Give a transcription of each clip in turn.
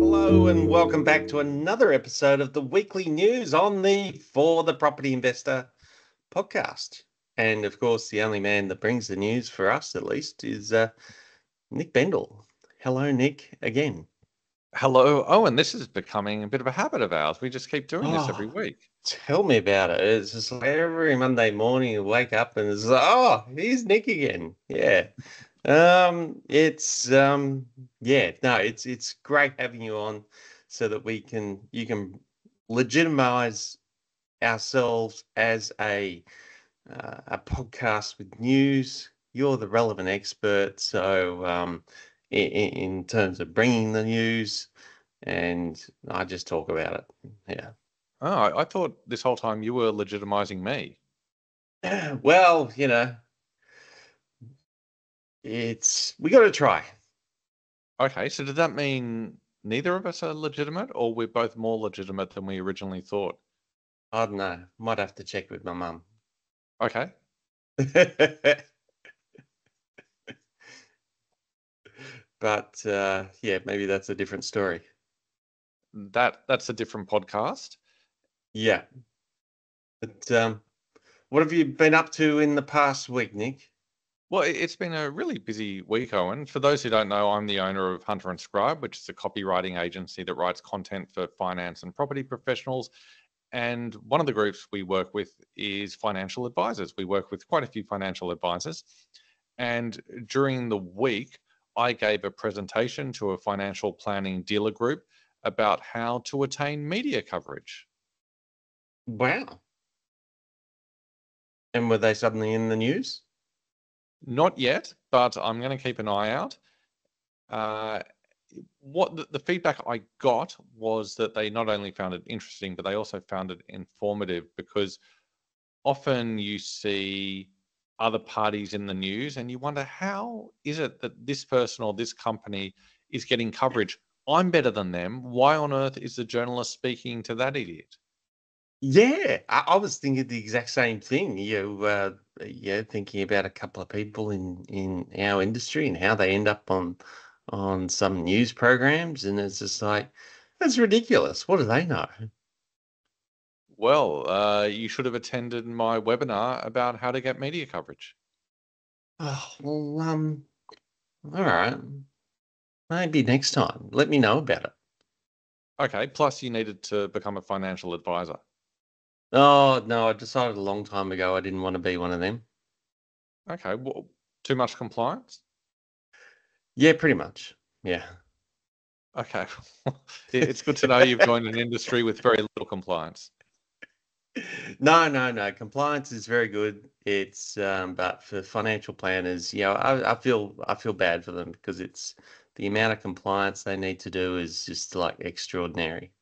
Hello and welcome back to another episode of the weekly news on the For the Property Investor podcast. And of course, the only man that brings the news for us, at least, is uh, Nick Bendel. Hello, Nick, again. Hello, Owen. This is becoming a bit of a habit of ours. We just keep doing this every Oh, week. Tell me about it. It's just like every Monday morning you wake up and it's like, oh, here's Nick again. Yeah. Um, it's um, yeah, no, it's it's great having you on so that we can you can legitimize ourselves as a uh, a podcast with news. You're the relevant expert, so um, in, in terms of bringing the news, and I just talk about it. Yeah. Oh, I, I thought this whole time you were legitimizing me. Well, you know, it's we got to try. Okay, so does that mean neither of us are legitimate, or we're both more legitimate than we originally thought? I don't know. Might have to check with my mum. Okay. but uh, yeah, maybe that's a different story. That that's a different podcast. Yeah. But um, what have you been up to in the past week, Nick? Well, it- it's been a really busy week, Owen. For those who don't know, I'm the owner of Hunter and Scribe, which is a copywriting agency that writes content for finance and property professionals. And one of the groups we work with is financial advisors. We work with quite a few financial advisors. And during the week, I gave a presentation to a financial planning dealer group about how to attain media coverage. Wow. And were they suddenly in the news? Not yet, but I'm going to keep an eye out. Uh, what the, the feedback I got was that they not only found it interesting, but they also found it informative because often you see other parties in the news and you wonder how is it that this person or this company is getting coverage? I'm better than them. Why on earth is the journalist speaking to that idiot? Yeah, I, I was thinking the exact same thing. You, uh, yeah, thinking about a couple of people in in our industry and how they end up on on some news programs, and it's just like that's ridiculous. What do they know? Well, uh, you should have attended my webinar about how to get media coverage. Oh, well, um, all right, maybe next time. Let me know about it. Okay, plus you needed to become a financial advisor. Oh no, I decided a long time ago I didn't want to be one of them. Okay, well, too much compliance? Yeah, pretty much. Yeah. Okay, it's good to know you've joined an industry with very little compliance. No, no, no. Compliance is very good. It's um, but for financial planners, you know, I, I feel I feel bad for them because it's the amount of compliance they need to do is just like extraordinary.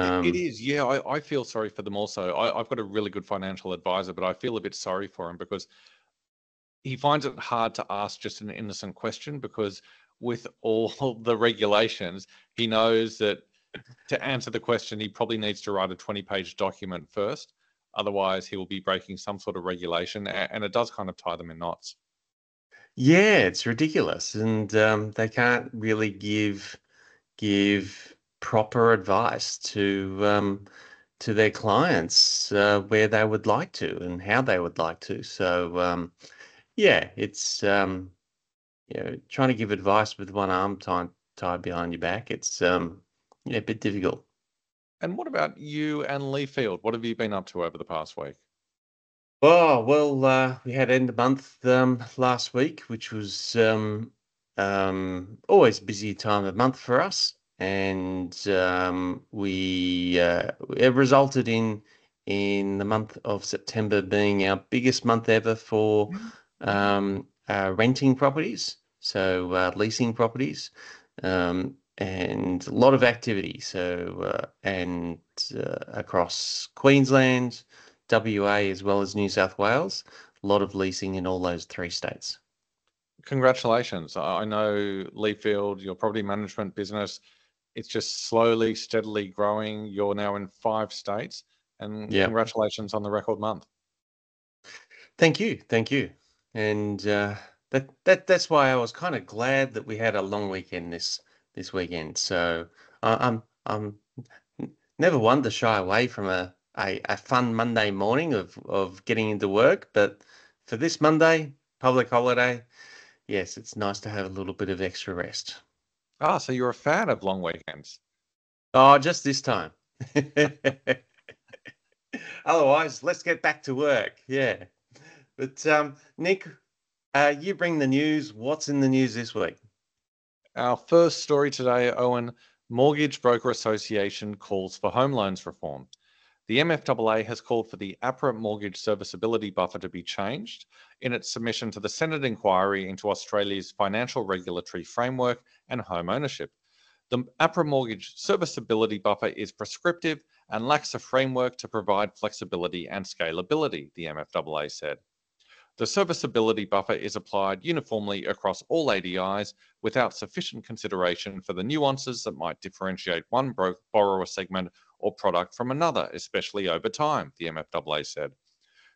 It- Um, it is, yeah. I, I feel sorry for them also. I, I've got a really good financial advisor, but I feel a bit sorry for him because he finds it hard to ask just an innocent question because with all the regulations, he knows that to answer the question, he probably needs to write a 20 page document first. Otherwise, he will be breaking some sort of regulation, and it does kind of tie them in knots. yeah, it's ridiculous, and um, they can't really give give proper advice to um, to their clients uh, where they would like to and how they would like to. So um, yeah, it's um, you know trying to give advice with one arm tied tied behind your back. It's um, yeah, a bit difficult. And what about you and Leifield? What have you been up to over the past week? Oh well, uh, we had end of month um, last week, which was um, um, always a busy time of month for us, and um, we uh, it resulted in in the month of September being our biggest month ever for um, uh, renting properties, so uh, leasing properties, um, and a lot of activity. So uh, and uh, across Queensland. WA as well as New South Wales. A lot of leasing in all those three states. Congratulations. I know Leifield, your property management business, it's just slowly, steadily growing. You're now in five states, and Yeah. congratulations on the record month. Thank you, thank you. And uh, that that that's why I was kind of glad that we had a long weekend this this weekend. So I, I'm I'm never one to shy away from a, a, a fun Monday morning of of getting into work, but for this Monday, public holiday, yes, it's nice to have a little bit of extra rest. Ah, so you're a fan of long weekends. Oh, just this time. Otherwise, let's get back to work. Yeah. But um, Nick, uh, you bring the news. What's in the news this week? Our first story today, Owen Mortgage Broker Association calls for home loans reform. The MFAA has called for the APRA mortgage serviceability buffer to be changed in its submission to the Senate inquiry into Australia's financial regulatory framework and home ownership. The APRA mortgage serviceability buffer is prescriptive and lacks a framework to provide flexibility and scalability, the MFAA said. The serviceability buffer is applied uniformly across all ADIs without sufficient consideration for the nuances that might differentiate one borrower segment or product from another, especially over time, the MFAA said.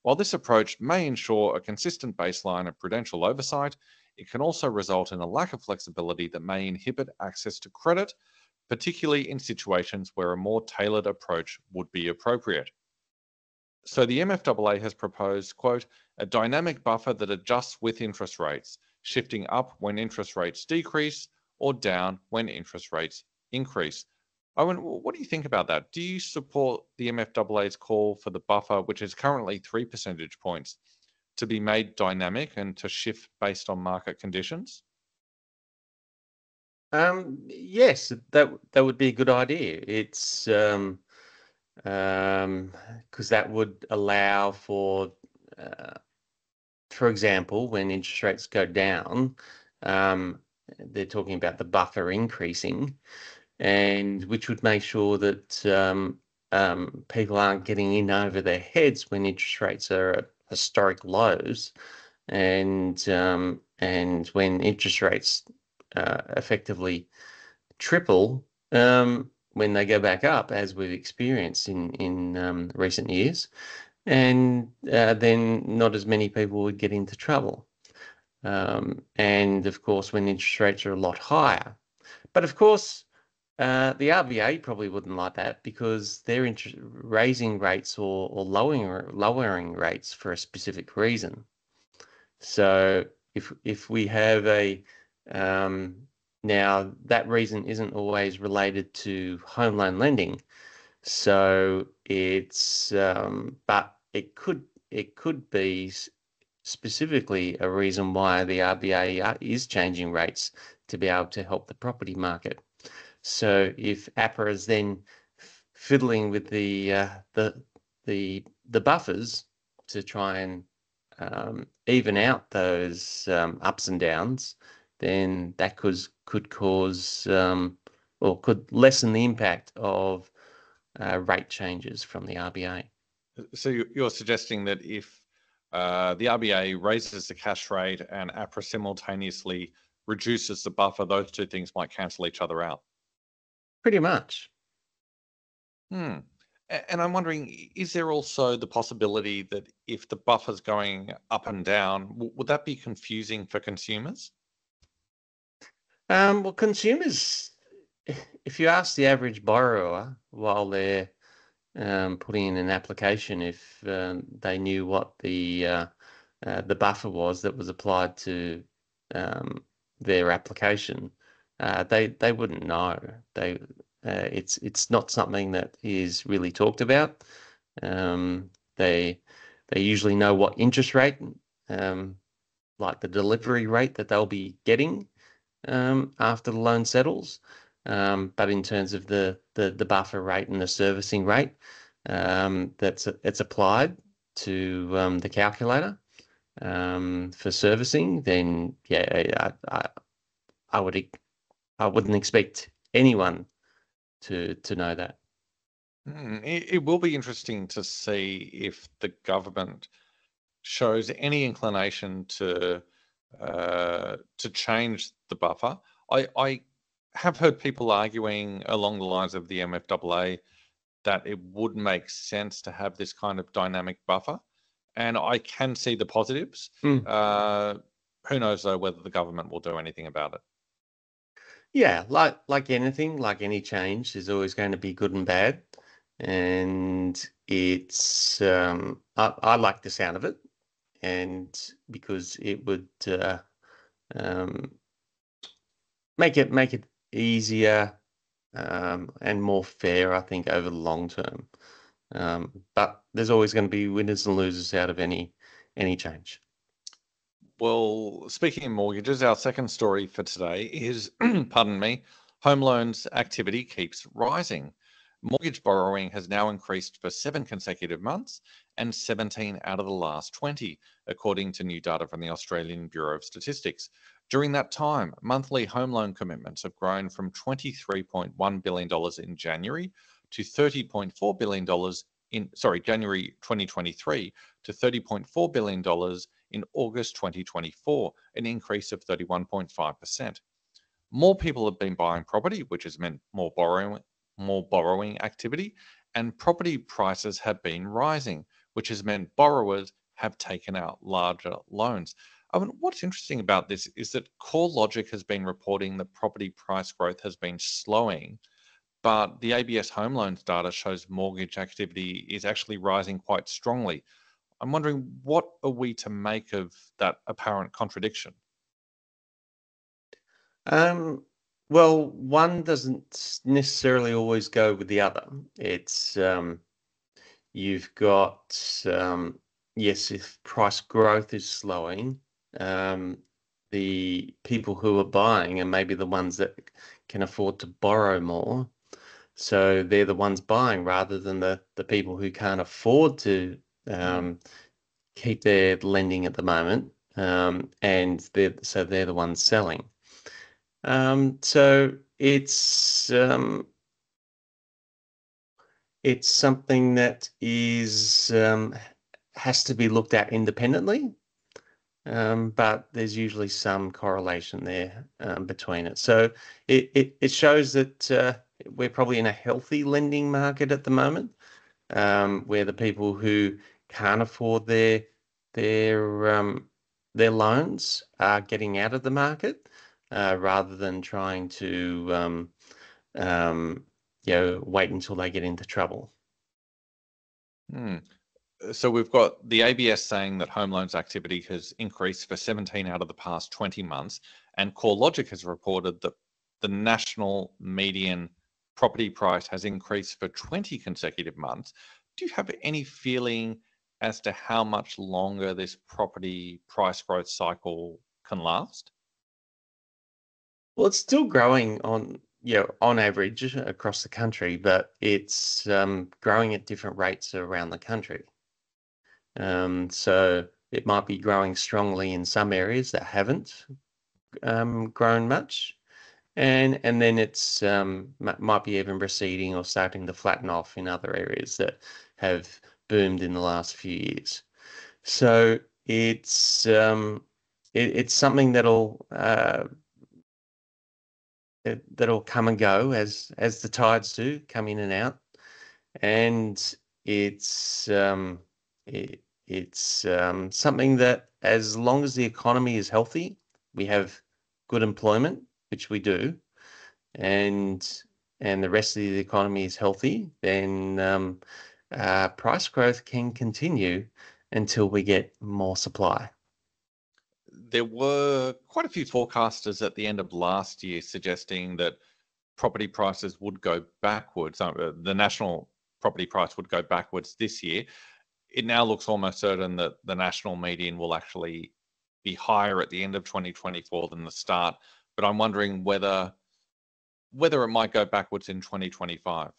While this approach may ensure a consistent baseline of prudential oversight, it can also result in a lack of flexibility that may inhibit access to credit, particularly in situations where a more tailored approach would be appropriate. So the MFAA has proposed, quote, a dynamic buffer that adjusts with interest rates, shifting up when interest rates decrease or down when interest rates increase. Owen, what do you think about that? Do you support the MFAA's call for the buffer, which is currently three percentage points, to be made dynamic and to shift based on market conditions? Um, yes, that that would be a good idea. It's um, um, because that would allow for, uh, for example, when interest rates go down, um, they're talking about the buffer increasing, and which would make sure that um, um, people aren't getting in over their heads when interest rates are at historic lows, and um, and when interest rates uh, effectively triple, um, when they go back up, as we've experienced in in um, recent years, and uh, then not as many people would get into trouble. Um, and of course, when interest rates are a lot higher, but of course, uh, the RBA probably wouldn't like that because they're inter- raising rates or, or lowering lowering rates for a specific reason. So if if we have a um, now, that reason isn't always related to home loan lending. So it's, um, but it could it could be specifically a reason why the RBA is changing rates to be able to help the property market. So if APRA is then fiddling with the uh, the the the buffers to try and um, even out those um, ups and downs, then that could could cause um, or could lessen the impact of uh, rate changes from the RBA. So you're suggesting that if uh, the RBA raises the cash rate and APRA simultaneously reduces the buffer, those two things might cancel each other out. Pretty much. Hmm. And I'm wondering, is there also the possibility that if the buffer's going up and down, would that be confusing for consumers? Um, well, consumers, if you ask the average borrower while they're um, putting in an application, if um, they knew what the uh, uh, the buffer was that was applied to um, their application, uh, they they wouldn't know. They uh, it's it's not something that is really talked about. Um, they they usually know what interest rate, um, like the delivery rate that they'll be getting after the loan settles. Um, but in terms of the, buffer rate and the servicing rate, um, that's it's applied to um, the calculator um, for servicing, then yeah, I, I, I would I wouldn't expect anyone to to know that. Mm, it, will be interesting to see if the government shows any inclination to uh, to change the buffer. I, I have heard people arguing along the lines of the MFAA that it would make sense to have this kind of dynamic buffer. And I can see the positives. Mm. Uh, who knows though whether the government will do anything about it. Yeah, like like anything, like any change, there's always going to be good and bad, and it's um, I, I like the sound of it, and because it would uh, um, make it make it easier um, and more fair, I think, over the long term. Um, but there's always going to be winners and losers out of any any change. Well, speaking of mortgages, our second story for today is, pardon me, home loans activity keeps rising. Mortgage borrowing has now increased for seven consecutive months and 17 out of the last 20, according to new data from the Australian Bureau of Statistics. During that time, monthly home loan commitments have grown from $23.1 billion in January to $30.4 billion in, sorry, January 2023 to $30.4 billion in August 2024, an increase of 31.5%. More people have been buying property, which has meant more borrowing, more borrowing activity, and property prices have been rising, which has meant borrowers have taken out larger loans. I mean, what's interesting about this is that CoreLogic has been reporting that property price growth has been slowing, but the ABS home loans data shows mortgage activity is actually rising quite strongly. I'm wondering what are we to make of that apparent contradiction? Um, well, one doesn't necessarily always go with the other. It's um, you've got um, yes, if price growth is slowing, um, the people who are buying are maybe the ones that can afford to borrow more. So they're the ones buying rather than the, the people who can't afford to mm. um, keep their lending at the moment, um, and they're, so they're the ones selling. Um, so it's um, it's something that is um, has to be looked at independently, um, but there's usually some correlation there um, between it. So it, it, it shows that uh, we're probably in a healthy lending market at the moment, um, where the people who can't afford their their um, their loans are getting out of the market uh, rather than trying to um, um, you know wait until they get into trouble. Hmm. So we've got the ABS saying that home loans activity has increased for 17 out of the past 20 months, and CoreLogic has reported that the national median property price has increased for 20 consecutive months. Do you have any feeling as to how much longer this property price growth cycle can last? Well, it's still growing on you know, on average across the country, but it's um, growing at different rates around the country. Um, so it might be growing strongly in some areas that haven't um, grown much, and and then it's um, might be even receding or starting to flatten off in other areas that have boomed in the last few years. So it's it, it's something that'll uh, it, that'll come and go as as the tides do, come in and out, and it's it, it's um, something that as long as the economy is healthy, we have good employment, which we do, and and the rest of the economy is healthy, then um, uh, price growth can continue until we get more supply. There were quite a few forecasters at the end of last year suggesting that property prices would go backwards. Uh, the national property price would go backwards this year. It now looks almost certain that the national median will actually be higher at the end of 2024 than the start. But I'm wondering whether whether it might go backwards in 2025.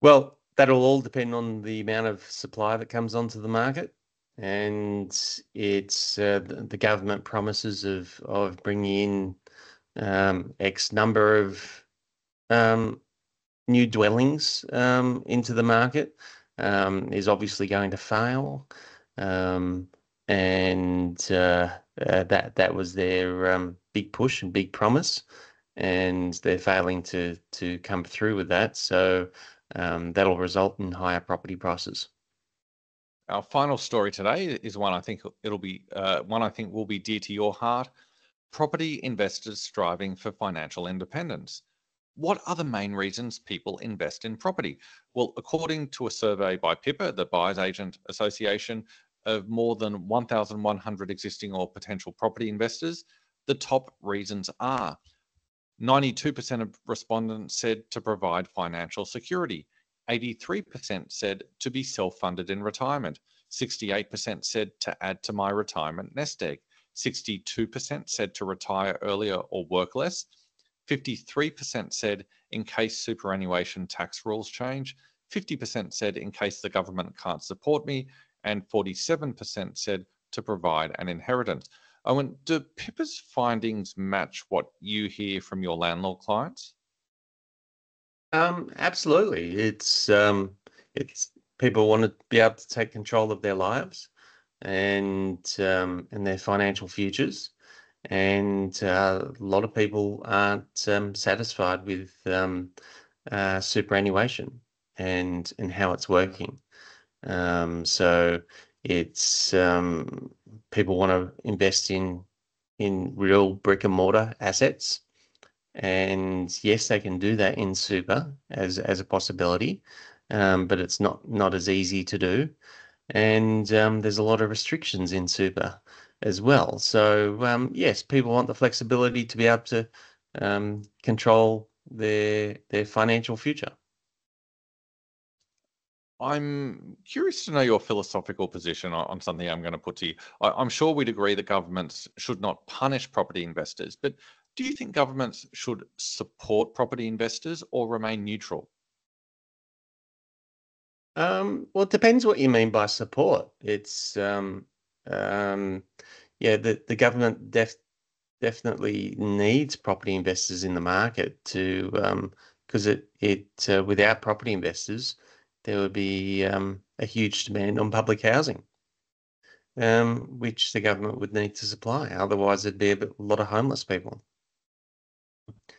Well, that'll all depend on the amount of supply that comes onto the market, and it's uh, the government promises of of bringing in um, X number of um, new dwellings um, into the market um, is obviously going to fail, um, and uh, uh, that that was their um, big push and big promise, and they're failing to to come through with that. So um, that'll result in higher property prices. Our final story today is one I think it'll be uh, one I think will be dear to your heart. Property investors striving for financial independence. What are the main reasons people invest in property? Well, according to a survey by PIPA, the Buyers Agent Association, of more than 1,100 existing or potential property investors, the top reasons are 92% of respondents said to provide financial security. 83% said to be self funded in retirement. 68% said to add to my retirement nest egg. 62% said to retire earlier or work less. 53% said in case superannuation tax rules change. 50% said in case the government can't support me. And 47% said to provide an inheritance. Owen, do PIPA's findings match what you hear from your landlord clients? Um, absolutely. It's um, it's people want to be able to take control of their lives and um, and their financial futures, and uh, a lot of people aren't um, satisfied with um, uh, superannuation and and how it's working. Um, so it's um, people want to invest in in real brick and mortar assets. And yes, they can do that in super as as a possibility, um, but it's not not as easy to do, and um, there's a lot of restrictions in super as well. So um, yes, people want the flexibility to be able to um, control their their financial future. I'm curious to know your philosophical position on, something I'm going to put to you. I, am sure we'd agree that governments should not punish property investors, but do you think governments should support property investors or remain neutral? Um, well, it depends what you mean by support. It's um, um, yeah, the the government def definitely needs property investors in the market to because um, it it uh, without property investors there would be um, a huge demand on public housing, um, which the government would need to supply. Otherwise, there'd be a, bit, a lot of homeless people.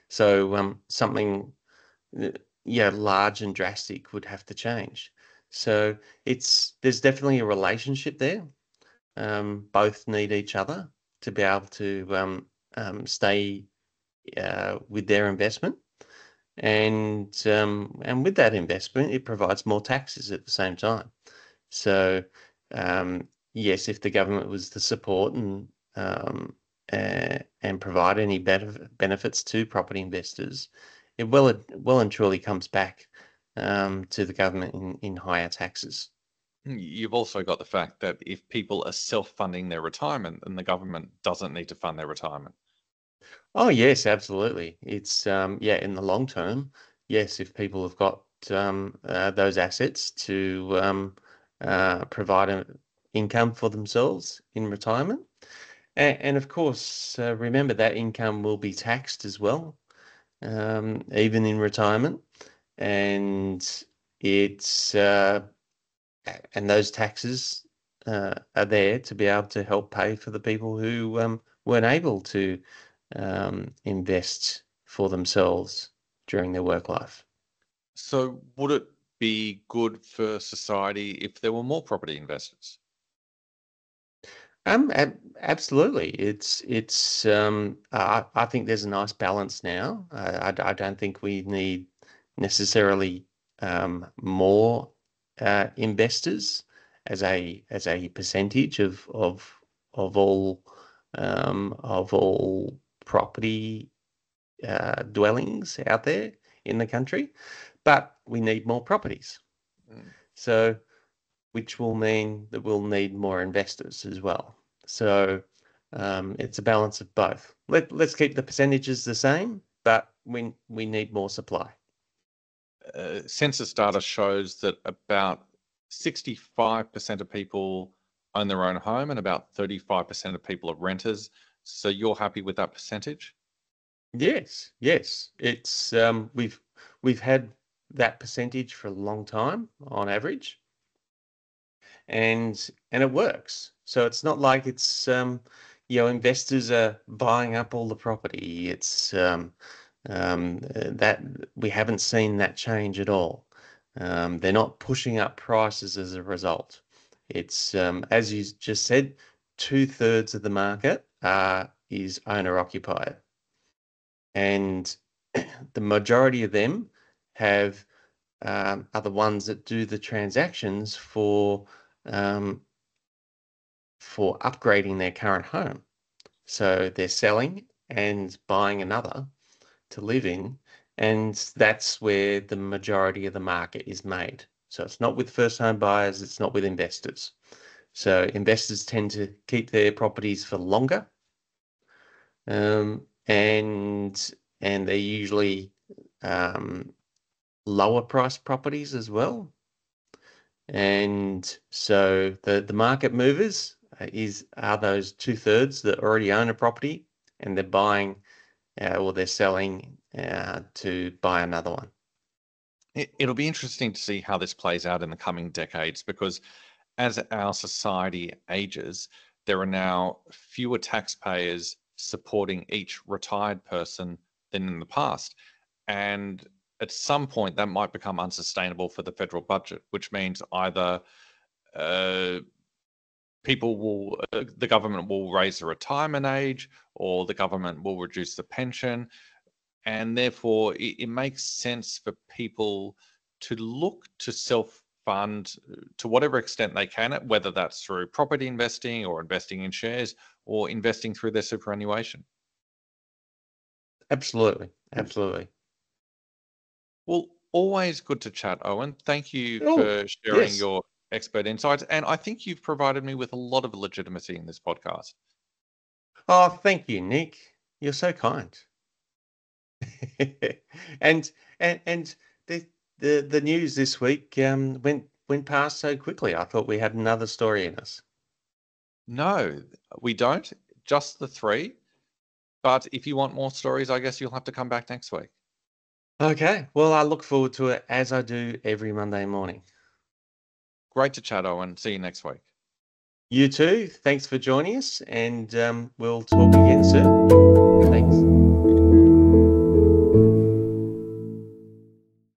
So um, something, uh, yeah, large and drastic would have to change. So it's there's definitely a relationship there. Um, both need each other to be able to um, um, stay uh, with their investment, and um, and with that investment, it provides more taxes at the same time. So yes, if the government was to support and uh, and provide any better benefits to property investors, it well, well and truly comes back um, to the government in, in higher taxes. Hmm, you've also got the fact that if people are self-funding their retirement, then the government doesn't need to fund their retirement. Oh yes, absolutely. It's um, yeah, in the long term, yes, if people have got um, uh, those assets to um, uh, provide an income for themselves in retirement, and, and of course, uh, remember that income will be taxed as well, um, even in retirement. And it's uh, and those taxes uh, are there to be able to help pay for the people who um, weren't able to um, invest for themselves during their work life. So, would it be good for society if there were more property investors? Um, ab- absolutely. It's it's. Um, I, I think there's a nice balance now. Uh, I, I don't think we need necessarily um, more investors as a as a percentage of of of all um, of all property uh, dwellings out there in the country, but we need more properties. Mm. So which will mean that we'll need more investors as well. So um, it's a balance of both. Let, let's keep the percentages the same, but we, we need more supply. Uh, census data shows that about 65% of people own their own home and about 35% of people are renters. So you're happy with that percentage? Yes, yes. It's um, we've we've had that percentage for a long time on average and and it works. So it's not like it's um, you know investors are buying up all the property. It's um, um, that we haven't seen that change at all. Um, they're not pushing up prices as a result. It's um, as you just said, two thirds of the market uh, is owner occupied, and the majority of them have um, are the ones that do the transactions for um, for upgrading their current home. So they're selling and buying another to live in, and that's where the majority of the market is made. So it's not with first home buyers, it's not with investors. So investors tend to keep their properties for longer. Um, and and they're usually um, lower price properties as well. And so the, the market movers uh, is are those two thirds that already own a property and they're buying or they're selling uh, to buy another one. It, it'll be interesting to see how this plays out in the coming decades because as our society ages, there are now fewer taxpayers supporting each retired person than in the past. And at some point, that might become unsustainable for the federal budget, which means either uh, people will, uh, the government will raise the retirement age or the government will reduce the pension. And therefore, it, it makes sense for people to look to self fund uh, to whatever extent they can, whether that's through property investing or investing in shares or investing through their superannuation. Absolutely. Absolutely. Well, always good to chat, Owen. Thank you oh, for sharing yes. your expert insights. And I think you've provided me with a lot of legitimacy in this podcast. Oh, thank you, Nick. You're so kind. and and and the the the news this week um, went went past so quickly. I thought we had another story in us. No, we don't. Just the three. But if you want more stories, I guess you'll have to come back next week. Okay. Well, I look forward to it as I do every Monday morning. Great to chat, Owen. See you next week. You too. Thanks for joining us, and um, we'll talk again soon. Thanks.